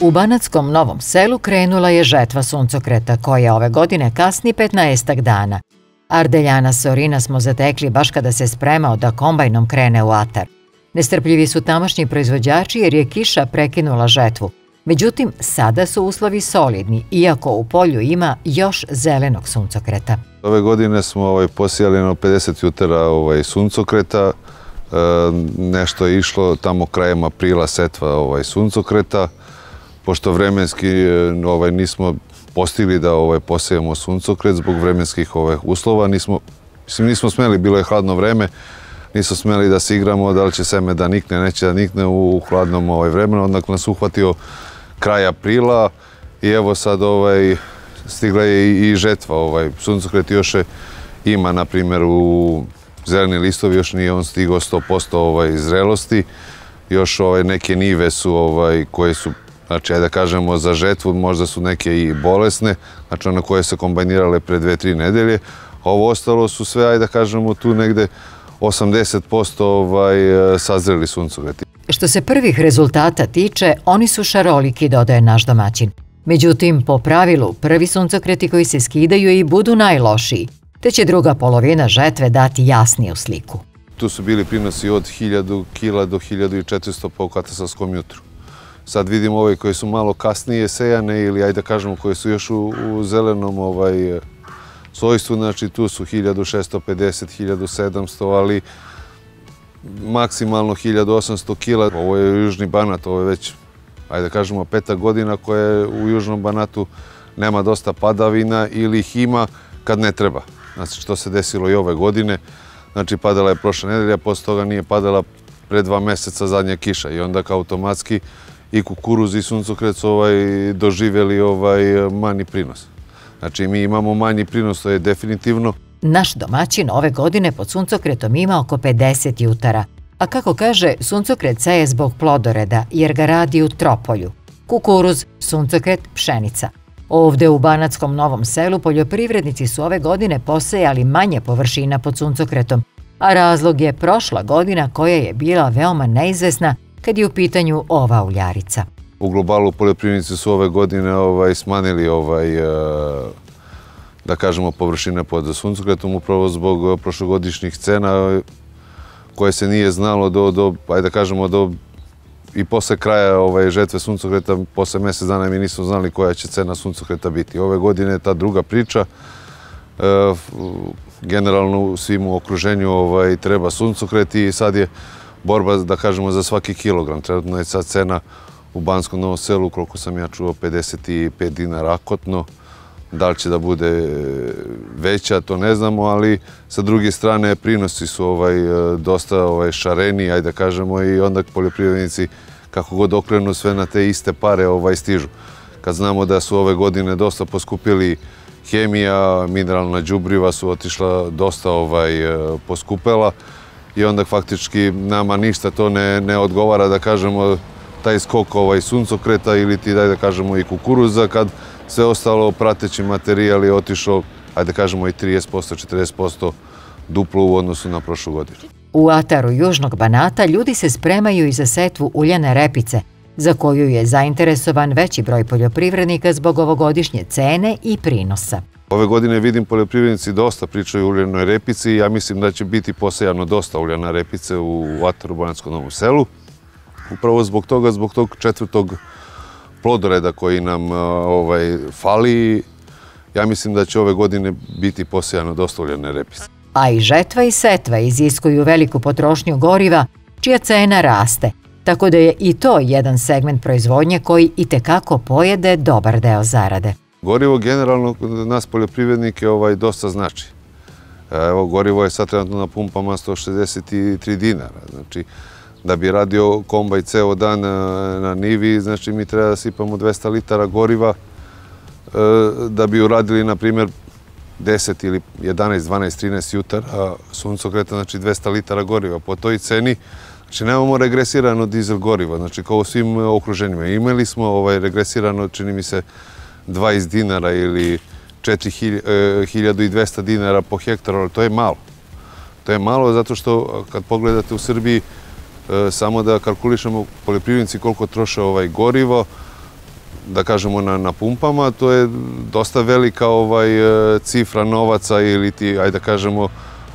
U Banackom Novom selu krenula je žetva suncokreta koja ove godine kasni 15 dana. Ardeljana Sorina smo zatekli baš kada se spremao da kombajnom krene u atar. Nestrpljivi su tamošnji proizvođači jer je kiša prekinula žetvu. Međutim, sada su uslovi solidni, iako u polju ima još zelenog suncokreta. Ove godine smo ovaj, posijali na 50 jutera ovaj, suncokreta, e, nešto je išlo tamo krajem aprila setva ovaj, suncokreta, pošto vremenski e, ovaj, nismo postigli da ovaj, posejemo suncokret zbog vremenskih ovaj, uslova, nismo, mislim, nismo smeli, bilo je hladno vreme, nismo smeli da se igramo, da li će seme da nikne, neće da nikne u hladnom ovaj, vremenu, onda nas uhvatio kraj aprila i evo sad ovaj, stigla je i žetva. Ovaj, suncokret još je, ima, na primjer, u zeleni listovi još nije on stigao 100% ovaj, zrelosti. Još ovaj, neke nive su ovaj, koje su Znači, da kažemo, za žetvu možda su neke i bolesne, znači one koje se kombajnirale pre dve, tri nedelje. Ovo ostalo su sve, ajde da kažemo, tu negde 80% ovaj, sazreli suncokreti. Što se prvih rezultata tiče, oni su šaroliki, dodaje naš domaćin. Međutim, po pravilu, prvi suncokreti koji se skidaju i budu najlošiji, te će druga polovina žetve dati jasniju sliku. Tu su bili prinosi od 1000 kila do 1400 po katastarskom jutru. Sad vidimo ove koje su malo kasnije sejane ili ajde da kažemo koje su još u, u zelenom ovaj, svojstvu, znači tu su 1650, 1700, ali maksimalno 1800 kila. Ovo je južni banat, ovo je već, ajde da kažemo, peta godina koja je u južnom banatu nema dosta padavina ili ih ima kad ne treba. Znači što se desilo i ove godine. Znači padala je prošla nedelja, posle toga nije padala pre dva meseca zadnja kiša i onda kao automatski i kukuruz i suncokret su ovaj, doživjeli ovaj manji prinos. Znači mi imamo manji prinos, to je definitivno. Naš domaćin ove godine pod suncokretom ima oko 50 jutara, a kako kaže, suncokret seje zbog plodoreda jer ga radi u tropolju. Kukuruz, suncokret, pšenica. Ovde u Banackom Novom selu poljoprivrednici su ove godine posejali manje površina pod suncokretom, a razlog je prošla godina koja je bila veoma neizvesna kad je u pitanju ova uljarica. U globalu poljoprivrednici su ove godine ovaj, smanili ovaj, e, da kažemo površine pod suncokretom upravo zbog e, prošlogodišnjih cena koje se nije znalo do, do ajde da kažemo, do i posle kraja ovaj, žetve suncokreta, posle mesec dana mi nismo znali koja će cena suncokreta biti. Ove godine je ta druga priča. E, generalno svim u okruženju ovaj, treba suncokret i sad je borba, da kažemo, za svaki kilogram. Trenutno je sad cena u Banskom Novom selu, koliko sam ja čuo, 55 dinara akotno. Da li će da bude veća, to ne znamo, ali sa druge strane prinosi su ovaj, dosta ovaj, šareni, ajde da kažemo, i onda poljoprivrednici kako god okrenu sve na te iste pare ovaj, stižu. Kad znamo da su ove godine dosta poskupili hemija, mineralna đubriva su otišla dosta ovaj, poskupela, i onda faktički nama ništa to ne, ne odgovara da kažemo taj skok ovaj suncokreta ili ti daj da kažemo i kukuruza kad sve ostalo prateći materijal je otišao ajde da kažemo i 30%, 40% duplo u odnosu na prošlu godinu. U ataru Južnog Banata ljudi se spremaju i za setvu uljane repice, za koju je zainteresovan veći broj poljoprivrednika zbog ovogodišnje cene i prinosa. Ove godine vidim poljoprivrednici dosta pričaju o uljenoj repici i ja mislim da će biti posejano dosta uljena repice u Ataru Banatskom Novom selu. Upravo zbog toga, zbog tog četvrtog plodoreda koji nam ovaj, fali, ja mislim da će ove godine biti posejano dosta uljene repice. A i žetva i setva iziskuju veliku potrošnju goriva, čija cena raste, tako da je i to jedan segment proizvodnje koji i tekako pojede dobar deo zarade. Gorivo generalno nas poljoprivrednike ovaj, dosta znači. Evo, gorivo je sad trenutno na pumpama 163 dinara. Znači, da bi radio kombaj ceo dan na, na nivi, znači mi treba da sipamo 200 litara goriva e, da bi uradili, na primjer, 10 ili 11, 12, 13 jutara suncokreta, znači 200 litara goriva. Po toj ceni, znači nemamo regresirano dizel goriva, znači kao u svim okruženjima. Imali smo ovaj, regresirano, čini mi se, 20 dinara ili 4200 e, dinara po hektaru, ali to je malo. To je malo zato što kad pogledate u Srbiji, e, samo da kalkulišemo poljoprivrednici koliko troše ovaj gorivo, da kažemo na, na pumpama, to je dosta velika ovaj, e, cifra novaca ili ti, ajde da kažemo,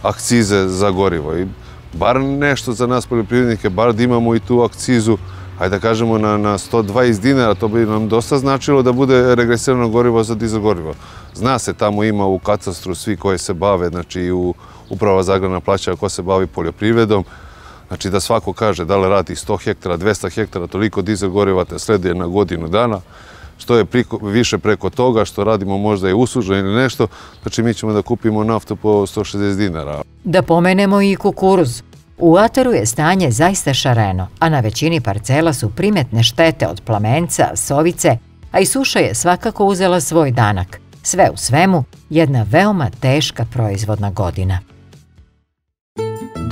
akcize za gorivo. I bar nešto za nas poljoprivrednike, bar da imamo i tu akcizu, ajde da kažemo na, na 120 dinara, to bi nam dosta značilo da bude regresirano gorivo za dizel gorivo. Zna se, tamo ima u katastru svi koji se bave, znači u uprava za agrana plaća ko se bavi poljoprivredom, Znači da svako kaže da li radi 100 hektara, 200 hektara, toliko dizel goriva te sleduje na godinu dana, što je više preko toga, što radimo možda i uslužno ili nešto, znači mi ćemo da kupimo naftu po 160 dinara. Da pomenemo i kukuruz. U Ataru je stanje zaista šareno, a na većini parcela su primetne štete od plamenca, sovice, a i suša je svakako uzela svoj danak. Sve u svemu, jedna veoma teška proizvodna godina.